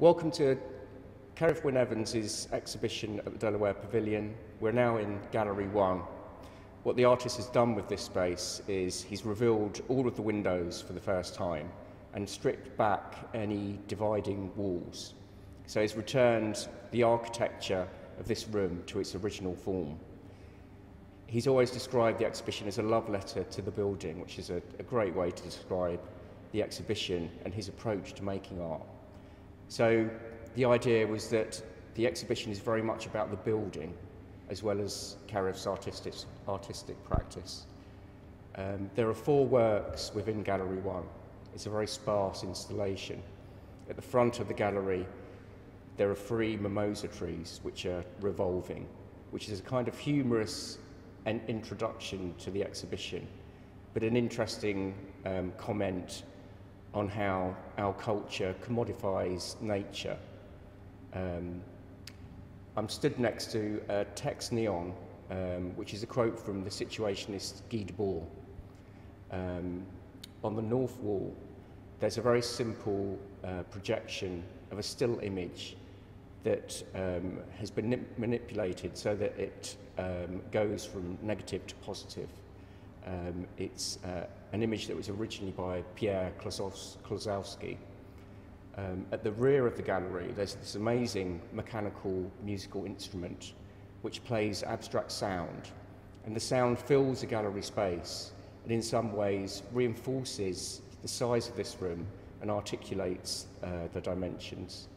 Welcome to Cerith Wyn Evans' exhibition at the De La Warr Pavilion. We're now in Gallery 1. What the artist has done with this space is he's revealed all of the windows for the first time and stripped back any dividing walls. So he's returned the architecture of this room to its original form. He's always described the exhibition as a love letter to the building, which is a, a great way to describe the exhibition and his approach to making art. So the idea was that the exhibition is very much about the building as well as Cerith's artistic, artistic practice. Um, there are four works within Gallery 1. It's a very sparse installation. At the front of the gallery, there are three mimosa trees which are revolving, which is a kind of humorous an introduction to the exhibition, but an interesting um, comment on how our culture commodifies nature. Um, I'm stood next to a text neon, um, which is a quote from the situationist Guy Debord. Um, on the north wall, there's a very simple uh, projection of a still image that um, has been manipulated so that it um, goes from negative to positive. Um, it's uh, an image that was originally by Pierre Klossowski. Um, at the rear of the gallery, there's this amazing mechanical musical instrument which plays abstract sound. And the sound fills the gallery space and in some ways reinforces the size of this room and articulates uh, the dimensions.